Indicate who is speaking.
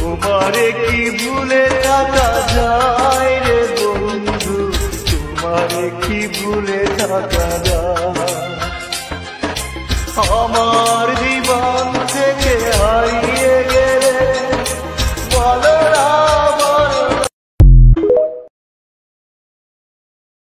Speaker 1: তোমারে কি ভুলে থাকা যায় রে বন্ধু? তোমারে কি ভুলে থাকা যায়? আমার জীবন থেকে হারিয়ে গেলে ভালো